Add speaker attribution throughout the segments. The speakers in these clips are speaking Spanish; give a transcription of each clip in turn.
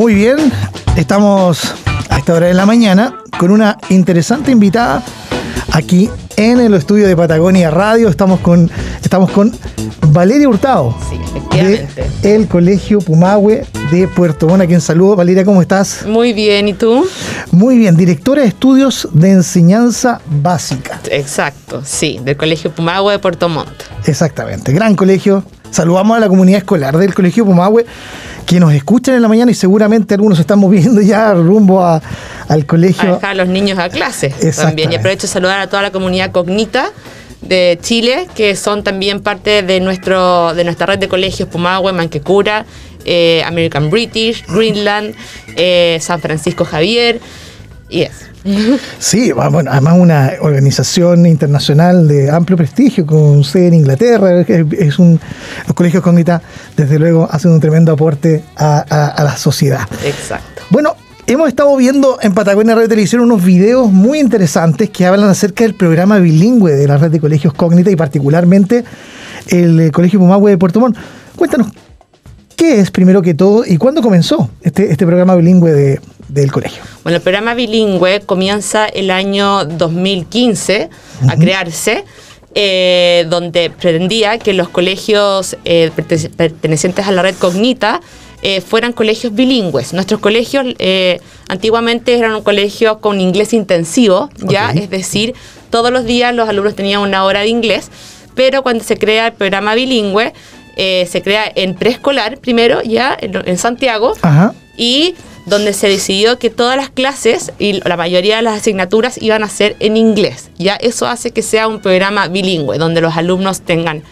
Speaker 1: Muy bien, estamos a esta hora de la mañana con una interesante invitada aquí en el estudio de Patagonia Radio. Estamos con, estamos con Valeria Hurtado.
Speaker 2: Sí, efectivamente.
Speaker 1: De el Colegio Pumahue de Puerto Montt, a quien saludo. Valeria, ¿cómo estás?
Speaker 2: Muy bien, ¿y tú?
Speaker 1: Muy bien, directora de estudios de enseñanza básica.
Speaker 2: Exacto, sí, del Colegio Pumahue de Puerto Montt.
Speaker 1: Exactamente, gran colegio. Saludamos a la comunidad escolar del Colegio Pumahue que nos escuchan en la mañana y seguramente algunos se están moviendo ya rumbo a, al colegio.
Speaker 2: A dejar a los niños a clase también. Y aprovecho de saludar a toda la comunidad cognita de Chile, que son también parte de, nuestro, de nuestra red de colegios Pumahue, Manquecura, eh, American British, Greenland, eh, San Francisco Javier y eso.
Speaker 1: Sí, bueno, además una organización internacional de amplio prestigio con sede en Inglaterra. Es un, los colegios Cognita, desde luego, hacen un tremendo aporte a, la sociedad.
Speaker 2: Exacto.
Speaker 1: Bueno, hemos estado viendo en Patagonia Radio Televisión unos videos muy interesantes que hablan acerca del programa bilingüe de la red de colegios Cognita y particularmente el eh, Colegio Pumahue de Puerto Montt. Cuéntanos, ¿Qué es, primero que todo, y cuándo comenzó este, este programa bilingüe del colegio?
Speaker 2: Bueno, el programa bilingüe comienza el año 2015 a crearse. Eh, donde pretendía que los colegios eh, pertenecientes a la red Cognita eh, fueran colegios bilingües. Nuestros colegios antiguamente eran un colegio con inglés intensivo, ya, es decir, todos los días los alumnos tenían una hora de inglés, pero cuando se crea el programa bilingüe, se crea en preescolar primero, ya en, Santiago, y donde se decidió que todas las clases y la mayoría de las asignaturas iban a ser en inglés. Ya eso hace que sea un programa bilingüe, donde los alumnos tengan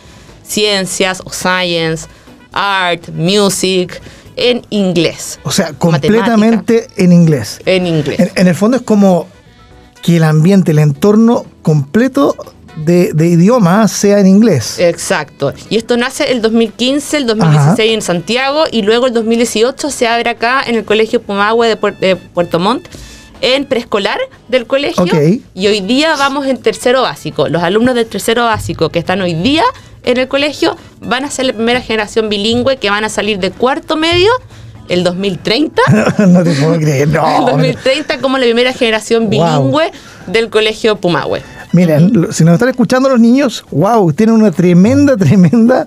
Speaker 2: ciencias o science, art, music, en inglés.
Speaker 1: O sea, completamente en inglés.
Speaker 2: En inglés.
Speaker 1: en, el fondo es como que el ambiente, el entorno completo de, idioma sea en inglés.
Speaker 2: Exacto. Y esto nace el 2015, el 2016 en Santiago y luego el 2018 se abre acá en el Colegio Pumahue de, Puerto Montt en preescolar del colegio y hoy día vamos en tercero básico. Los alumnos del tercero básico que están hoy día en el colegio van a ser la primera generación bilingüe que van a salir de cuarto medio el 2030.
Speaker 1: no te puedo creer, no.
Speaker 2: El 2030 como la primera generación bilingüe del colegio Pumahue.
Speaker 1: Miren, si nos están escuchando los niños, wow, tienen una tremenda, tremenda,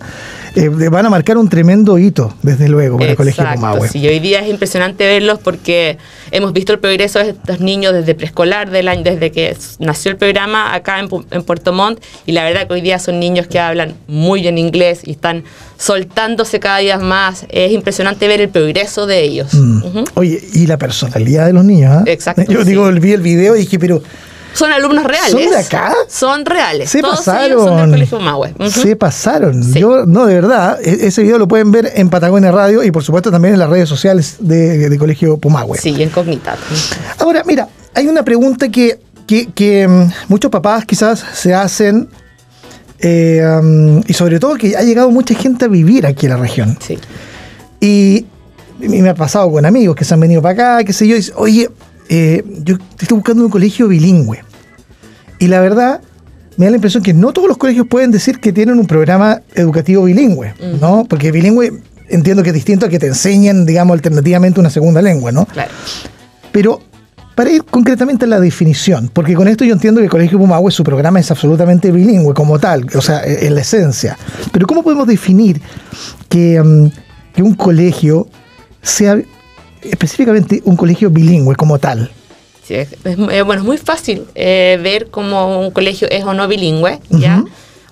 Speaker 1: eh, van a marcar un tremendo hito, desde luego, para el Colegio Pumahue.
Speaker 2: Sí, hoy día es impresionante verlos porque hemos visto el progreso de estos niños desde preescolar, del año, desde que nació el programa acá en, Puerto Montt, y la verdad que hoy día son niños que hablan muy bien inglés y están soltándose cada día más. Es impresionante ver el progreso de ellos.
Speaker 1: Mm. Oye, y la personalidad de los niños. ¿ah?
Speaker 2: Exacto.
Speaker 1: Yo digo, vi el video y dije, pero
Speaker 2: son alumnos reales.
Speaker 1: ¿Son de acá?
Speaker 2: Son reales.
Speaker 1: Se pasaron. son del Colegio Se pasaron. Yo, no, de verdad, e-, ese video lo pueden ver en Patagonia Radio y por supuesto también en las redes sociales de, Colegio Pumahue.
Speaker 2: Sí, en Cognita.
Speaker 1: Ahora, mira, hay una pregunta que, que, mm, muchos papás quizás se hacen eh, mm, y sobre todo que ha llegado mucha gente a vivir aquí en la región.
Speaker 2: Sí.
Speaker 1: Y, me ha pasado con amigos que se han venido para acá, qué sé yo, y dicen, oye, eh, yo estoy buscando un colegio bilingüe. Y la verdad, me da la impresión que no todos los colegios pueden decir que tienen un programa educativo bilingüe, ¿no? Porque bilingüe entiendo que es distinto a que te enseñen, digamos, alternativamente una segunda lengua, ¿no?
Speaker 2: Claro.
Speaker 1: Pero para ir concretamente a la definición, porque con esto yo entiendo que el Colegio Pumahue su programa es absolutamente bilingüe como tal, o sea, e-, en la esencia. Pero ¿cómo podemos definir que, mm, que un colegio sea específicamente un colegio bilingüe como tal?
Speaker 2: Sí, es, eh, bueno, es muy fácil eh, ver cómo un colegio es o no bilingüe, ¿ya?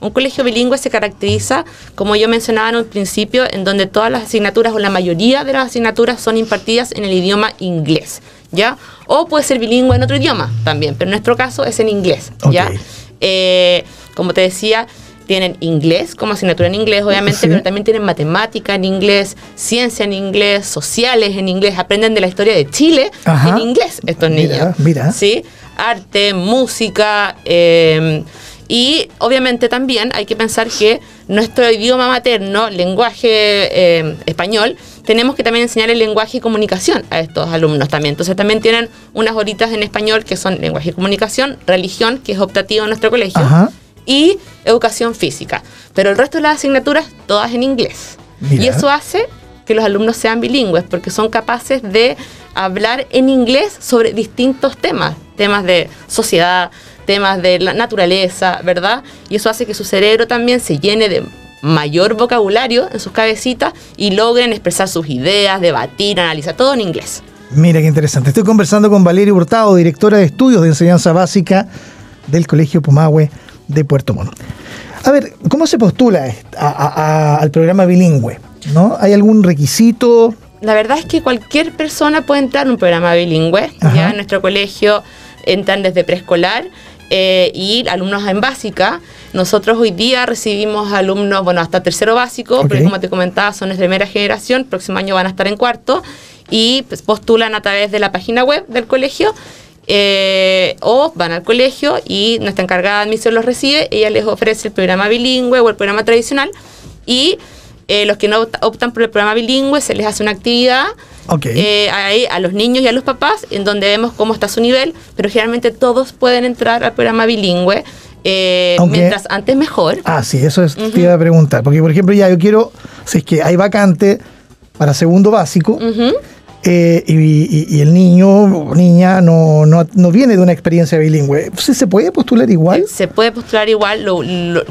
Speaker 2: Un colegio bilingüe se caracteriza, como yo mencionaba en un principio, en donde todas las asignaturas o la mayoría de las asignaturas son impartidas en el idioma inglés, ¿ya? O puede ser bilingüe en otro idioma también, pero en nuestro caso es en inglés, ¿ya? Eh, como te decía, tienen inglés como asignatura en inglés, obviamente, pero también tienen matemática en inglés, ciencia en inglés, sociales en inglés, aprenden de la historia de Chile en inglés estos niños.
Speaker 1: Mira.
Speaker 2: ¿sí? Arte, música. Em, y obviamente también hay que pensar que nuestro idioma materno, lenguaje em, español, tenemos que también enseñar el lenguaje y comunicación a estos alumnos también. Entonces también tienen unas horitas en español que son lenguaje y comunicación, religión, que es optativo en nuestro colegio. Ajá y educación física. Pero el resto de las asignaturas, todas en inglés. Y eso hace que los alumnos sean bilingües, porque son capaces de hablar en inglés sobre distintos temas, temas de sociedad, temas de la naturaleza, ¿verdad? Y eso hace que su cerebro también se llene de mayor vocabulario en sus cabecitas y logren expresar sus ideas, debatir, analizar todo en inglés.
Speaker 1: Mira qué interesante. Estoy conversando con Valeria Hurtado, directora de estudios de enseñanza básica del Colegio Pumahue de Puerto Montt. A ver, ¿cómo se postula al programa bilingüe? ¿No? ¿Hay algún requisito?
Speaker 2: La verdad es que cualquier persona puede entrar en un programa bilingüe. Ya en nuestro colegio entran desde preescolar eh, y alumnos en básica. Nosotros hoy día recibimos alumnos, bueno, hasta tercero básico, porque como te comentaba, son de primera generación, próximo año van a estar en cuarto, y pues, postulan a través de la página web del colegio. Eh, o van al colegio y nuestra encargada de admisión los recibe, ella les ofrece el programa bilingüe o el programa tradicional y eh, los que no optan por el programa bilingüe se les hace una actividad eh, a, los niños y a los papás en donde vemos cómo está su nivel, pero generalmente todos pueden entrar al programa bilingüe. mientras antes mejor.
Speaker 1: Ah, sí, eso es, te iba a preguntar. Porque, por ejemplo, ya yo quiero, si es que hay vacante para segundo básico, eh, y, el niño o niña no, viene de una experiencia bilingüe. ¿Se puede postular igual?
Speaker 2: Se puede postular igual,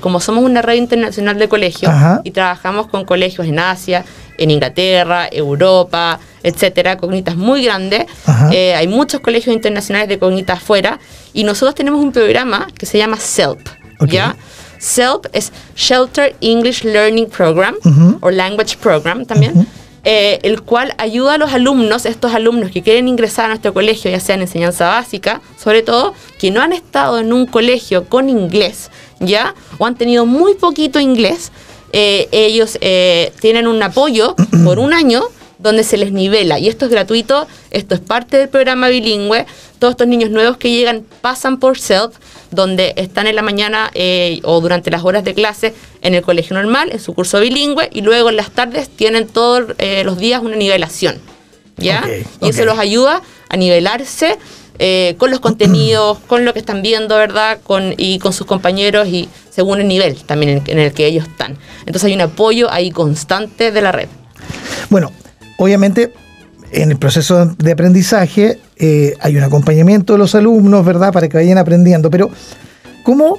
Speaker 2: como somos una red internacional de colegios y trabajamos con colegios en Asia, en Inglaterra, Europa, etcétera, cognitas muy grandes. Eh, hay muchos colegios internacionales de cognitas afuera y nosotros tenemos un programa que se llama SELP. ¿ya? SELP es Shelter English Learning Program o Language Program también. Eh, el cual ayuda a los alumnos, estos alumnos que quieren ingresar a nuestro colegio, ya sea en enseñanza básica, sobre todo, que no han estado en un colegio con inglés, ¿ya? O han tenido muy poquito inglés, eh, ellos eh, tienen un apoyo por un año donde se les nivela. Y esto es gratuito, esto es parte del programa bilingüe. Todos estos niños nuevos que llegan pasan por SELF, donde están en la mañana o durante las horas de clase en el colegio normal, en su curso bilingüe, y luego en las tardes tienen todos eh, los días una nivelación. ¿Ya? y eso los ayuda a nivelarse eh, con los contenidos, con lo que están viendo, ¿verdad? Con, y con sus compañeros y según el nivel también en, el que ellos están. Entonces hay un apoyo ahí constante de la red.
Speaker 1: Bueno, obviamente en el proceso de aprendizaje eh, hay un acompañamiento de los alumnos, ¿verdad? Para que vayan aprendiendo, pero ¿cómo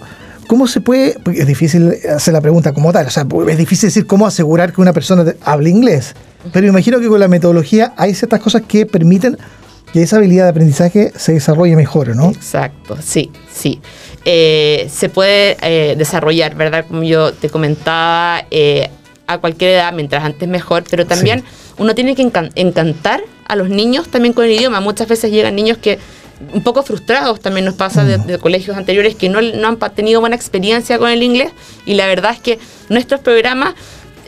Speaker 1: ¿Cómo se puede, porque es difícil hacer la pregunta como tal, o sea, es difícil decir cómo asegurar que una persona hable inglés, pero imagino que con la metodología hay ciertas cosas que permiten que esa habilidad de aprendizaje se desarrolle mejor, ¿no?
Speaker 2: Exacto, sí, sí. Eh, se puede eh, desarrollar, ¿verdad? Como yo te comentaba, eh, a cualquier edad, mientras antes mejor, pero también uno tiene que encantar a los niños también con el idioma. Muchas veces llegan niños que un poco frustrados también nos pasa de, colegios anteriores que no, no, han tenido buena experiencia con el inglés y la verdad es que nuestros programas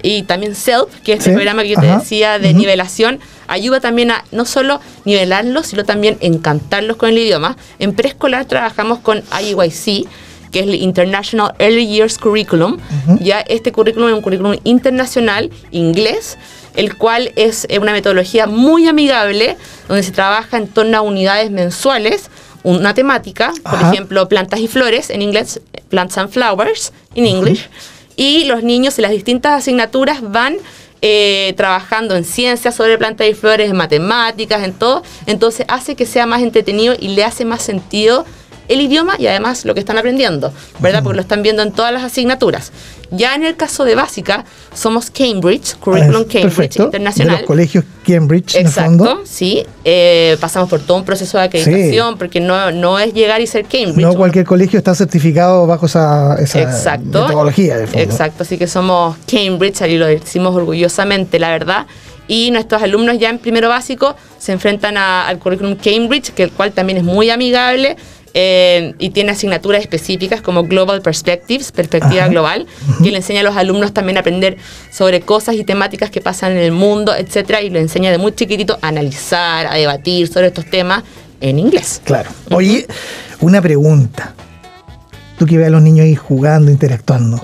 Speaker 2: y también SELF, que es el programa que yo te decía de nivelación, ayuda también a no solo nivelarlos, sino también encantarlos con el idioma. En preescolar trabajamos con IYC, que es el International Early Years Curriculum. Ya este currículum es un currículum internacional, inglés, el cual es eh, una metodología muy amigable, donde se trabaja en torno a unidades mensuales, una temática, por ejemplo, plantas y flores, en inglés, plants and flowers, en English, y los niños en las distintas asignaturas van eh, trabajando en ciencias sobre plantas y flores, en matemáticas, en todo, entonces hace que sea más entretenido y le hace más sentido el idioma y además lo que están aprendiendo, ¿verdad? Porque lo están viendo en todas las asignaturas. Ya en el caso de básica, somos Cambridge, Curriculum Cambridge Internacional.
Speaker 1: los colegios Cambridge,
Speaker 2: Exacto, sí. Eh, pasamos por todo un proceso de acreditación, porque no, no es llegar y ser Cambridge.
Speaker 1: No cualquier colegio está certificado bajo esa, esa
Speaker 2: Exacto,
Speaker 1: metodología.
Speaker 2: Exacto, así que somos Cambridge, ahí lo decimos orgullosamente, la verdad y nuestros alumnos ya en primero básico se enfrentan al currículum Cambridge, que el cual también es muy amigable, eh, y tiene asignaturas específicas como Global Perspectives, perspectiva global, que le enseña a los alumnos también a aprender sobre cosas y temáticas que pasan en el mundo, etcétera, y le enseña de muy chiquitito a analizar, a debatir sobre estos temas en inglés.
Speaker 1: Claro. Oye, una pregunta. Tú que ves a los niños ahí jugando, interactuando,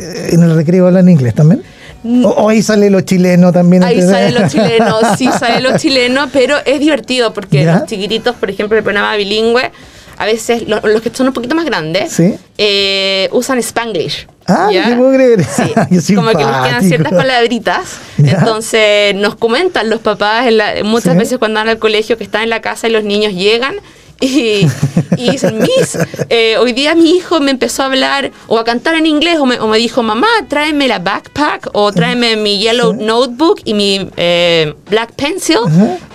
Speaker 1: ¿en el recreo hablan inglés también? Mm. O, ahí sale lo chileno también.
Speaker 2: Ahí sale lo chileno, sí sale lo chileno, pero es divertido porque los chiquititos, por ejemplo, el programa bilingüe, a veces los que son un poquito más grandes eh, usan Spanglish.
Speaker 1: Ah,
Speaker 2: ¿ya?
Speaker 1: no puedo creer.
Speaker 2: Sí, como que les quedan ciertas palabritas.
Speaker 1: Ya.
Speaker 2: Entonces nos comentan los papás en la- muchas
Speaker 1: Sí.
Speaker 2: veces cuando van al colegio que están en la casa y los niños llegan y, y dicen, Miss, eh, hoy día mi hijo me empezó a hablar o a cantar en inglés o me, o me dijo, mamá, tráeme la backpack o tráeme mi yellow
Speaker 1: Sí.
Speaker 2: notebook y mi eh, black pencil.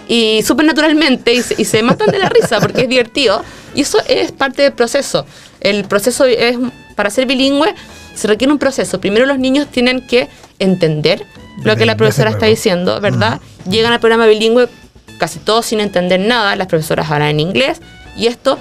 Speaker 2: Y súper naturalmente y y se matan de la risa porque es divertido. Y eso es parte del proceso. El proceso es, para ser bilingüe, se requiere un proceso. Primero los niños tienen que entender lo que la profesora está diciendo, ¿verdad? Llegan al programa bilingüe casi todos sin entender nada, las profesoras hablan en inglés y esto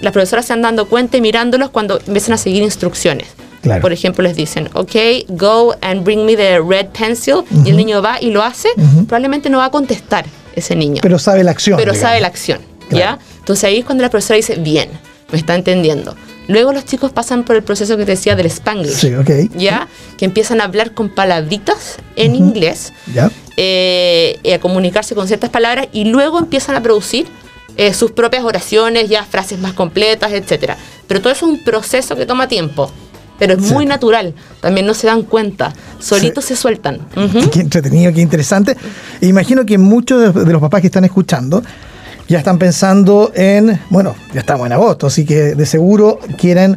Speaker 2: las profesoras se han dando cuenta y mirándolos cuando empiezan a seguir instrucciones.
Speaker 1: Claro.
Speaker 2: Por ejemplo, les dicen, ok, go and bring me the red pencil, y el niño va y lo hace, probablemente no va a contestar ese niño
Speaker 1: Pero sabe la acción.
Speaker 2: pero
Speaker 1: digamos.
Speaker 2: sabe la acción,
Speaker 1: Claro.
Speaker 2: ¿ya? Entonces ahí es cuando la profesora dice, bien, me está entendiendo. Luego los chicos pasan por el proceso que te decía del Spanglish,
Speaker 1: Sí, ok.
Speaker 2: ¿ya? Que empiezan a hablar con palabritas en inglés,
Speaker 1: Ya.
Speaker 2: eh, y a comunicarse con ciertas palabras y luego empiezan a producir eh, sus propias oraciones, ya frases más completas, etcétera. Pero todo eso es un proceso que toma tiempo. Pero es muy
Speaker 1: Sí.
Speaker 2: natural, también no se dan cuenta, solitos se sueltan. Ujú.
Speaker 1: Qué entretenido, qué interesante. Imagino que muchos de los papás que están escuchando ya están pensando en, bueno, ya estamos en agosto, así que de seguro quieren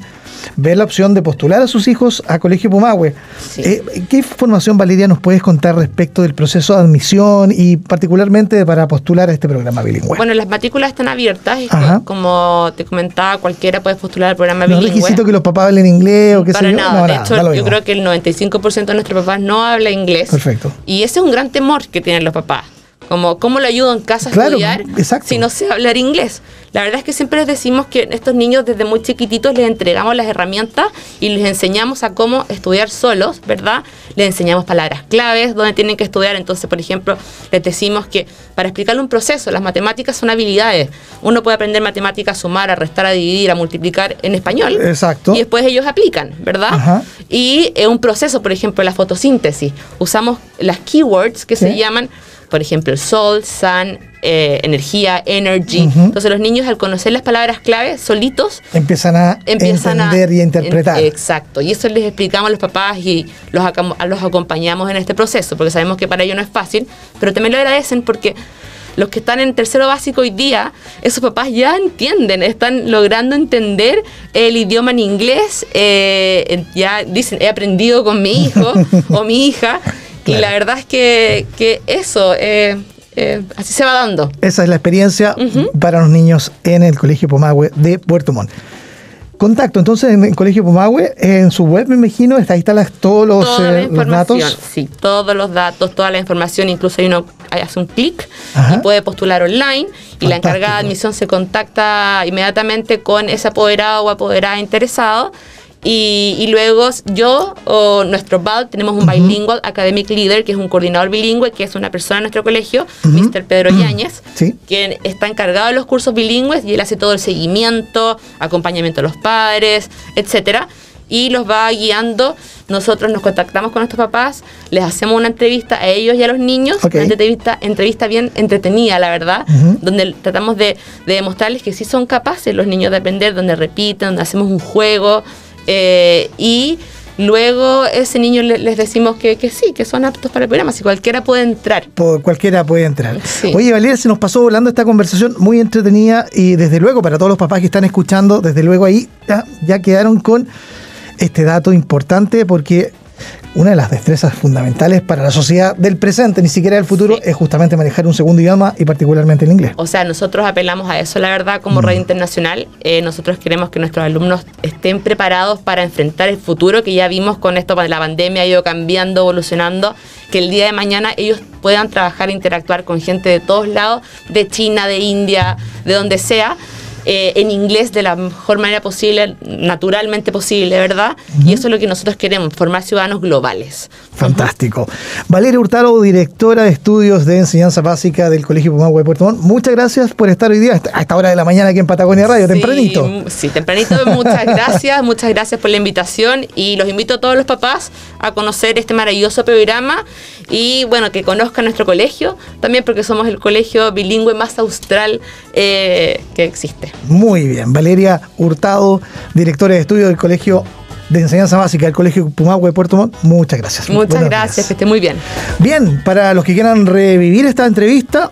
Speaker 1: ver la opción de postular a sus hijos a Colegio Pumahue.
Speaker 2: Sí.
Speaker 1: Eh, ¿Qué información, Valeria, nos puedes contar respecto del proceso de admisión y particularmente para postular a este programa bilingüe?
Speaker 2: Bueno, las matrículas están abiertas
Speaker 1: Ajá.
Speaker 2: como te comentaba, cualquiera puede postular al programa
Speaker 1: no es
Speaker 2: bilingüe.
Speaker 1: requisito que los papás hablen inglés o qué
Speaker 2: Para
Speaker 1: sé yo.
Speaker 2: nada.
Speaker 1: No,
Speaker 2: de
Speaker 1: nada,
Speaker 2: hecho, yo
Speaker 1: mismo.
Speaker 2: creo que el 95% de nuestros papás no habla inglés.
Speaker 1: Perfecto.
Speaker 2: Y ese es un gran temor que tienen los papás. Como, ¿cómo lo ayudo en casa a
Speaker 1: Claro,
Speaker 2: estudiar
Speaker 1: exacto.
Speaker 2: si no sé hablar inglés? La verdad es que siempre les decimos que estos niños desde muy chiquititos les entregamos las herramientas y les enseñamos a cómo estudiar solos, ¿verdad? Les enseñamos palabras claves donde tienen que estudiar. Entonces, por ejemplo, les decimos que para explicarle un proceso, las matemáticas son habilidades. Uno puede aprender matemáticas, sumar, a restar, a dividir, a multiplicar en español.
Speaker 1: Exacto.
Speaker 2: Y después ellos aplican, ¿verdad?
Speaker 1: Ajá.
Speaker 2: Y es un proceso, por ejemplo, la fotosíntesis. Usamos las keywords que se llaman, por ejemplo, sol, sun, eh, energía, energy. Entonces los niños al conocer las palabras clave solitos
Speaker 1: Empiezan a
Speaker 2: empiezan
Speaker 1: entender
Speaker 2: a
Speaker 1: y a interpretar.
Speaker 2: en- exacto. Y eso les explicamos a los papás y los, los acompañamos en este proceso, porque sabemos que para ellos no es fácil, pero también lo agradecen porque los que están en tercero básico hoy día, esos papás ya entienden, están logrando entender el idioma en inglés, eh, ya dicen, he aprendido con mi hijo o mi hija, y la verdad es que, que eso, eh, eh, así se va dando.
Speaker 1: Esa es la experiencia para los niños en el Colegio Pomahue de Puerto Montt. Contacto, entonces en el Colegio Pomahue, en su web me imagino, está- ahí están las- todos los, eh, los datos.
Speaker 2: sí, todos los datos, toda la información, incluso hay uno hace un clic y puede postular online y la encargada de admisión se contacta inmediatamente con ese apoderado o apoderada interesado y, y luego yo o nuestro BAL tenemos un Bilingual Academic Leader que es un coordinador bilingüe que es una persona en nuestro colegio, Mr. Pedro Yáñez,
Speaker 1: Sí.
Speaker 2: quien está encargado de los cursos bilingües y él hace todo el seguimiento, acompañamiento a los padres, etcétera, y los va guiando. Nosotros nos contactamos con nuestros papás, les hacemos una entrevista a ellos y a los niños, una entrevista, entrevista bien entretenida, la verdad, donde tratamos de, de demostrarles que sí son capaces los niños de aprender, donde repiten, donde hacemos un juego eh, y luego ese niño le- les decimos que, que sí, que son aptos para el programa, si cualquiera puede entrar.
Speaker 1: Po- cualquiera puede entrar.
Speaker 2: Sí.
Speaker 1: Oye, Valeria, se nos pasó volando esta conversación muy entretenida y desde luego para todos los papás que están escuchando, desde luego ahí ya, ya quedaron con este dato importante porque una de las destrezas fundamentales para la sociedad del presente, ni siquiera del futuro,
Speaker 2: Sí.
Speaker 1: es justamente manejar un segundo idioma y particularmente el inglés.
Speaker 2: O sea, nosotros apelamos a eso, la verdad,
Speaker 1: Mm.
Speaker 2: como red internacional. Eh, nosotros queremos que nuestros alumnos estén preparados para enfrentar el futuro, que ya vimos con esto, la pandemia ha ido cambiando, evolucionando, que el día de mañana ellos puedan trabajar e interactuar con gente de todos lados, de China, de India, de donde sea. Eh, en inglés de la mejor manera posible, naturalmente posible, ¿verdad? Y eso es lo que nosotros queremos, formar ciudadanos globales.
Speaker 1: Fantástico. Valeria Hurtado, directora de estudios de enseñanza básica del Colegio Pumahue de Puerto Montt. Muchas gracias por estar hoy día a esta hora de la mañana aquí en Patagonia Radio,
Speaker 2: Sí,
Speaker 1: tempranito.
Speaker 2: Sí, tempranito. Muchas gracias, muchas gracias por la invitación y los invito a todos los papás a conocer este maravilloso programa y bueno, que conozcan nuestro colegio también porque somos el colegio bilingüe más austral eh, que existe.
Speaker 1: Muy bien. Valeria Hurtado, directora de estudios del Colegio de enseñanza básica del Colegio Pumagua de Puerto Montt, muchas gracias.
Speaker 2: Muchas
Speaker 1: Buenos
Speaker 2: gracias,
Speaker 1: días.
Speaker 2: que esté muy bien.
Speaker 1: Bien, para los que quieran revivir esta entrevista,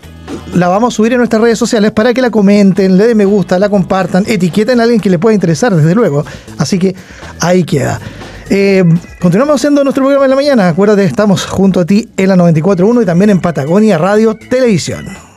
Speaker 1: la vamos a subir en nuestras redes sociales para que la comenten, le den me gusta, la compartan, etiqueten a alguien que le pueda interesar, desde luego. Así que ahí queda. Eh, continuamos haciendo nuestro programa en la mañana. Acuérdate, estamos junto a ti en la 94.1 y también en Patagonia Radio Televisión.